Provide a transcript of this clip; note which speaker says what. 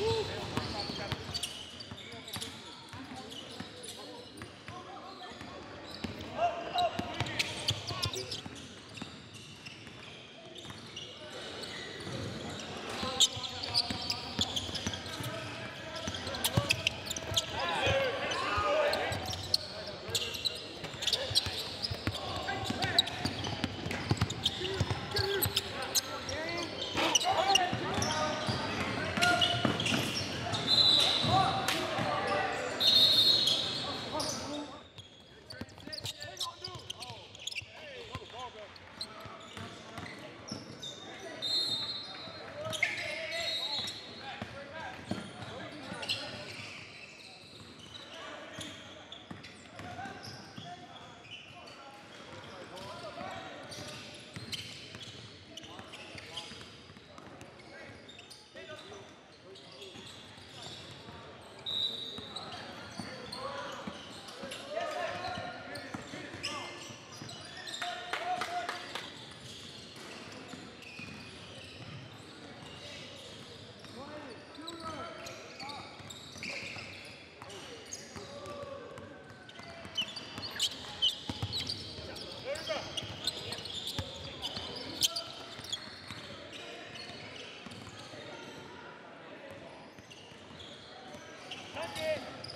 Speaker 1: Woo.
Speaker 2: Danke.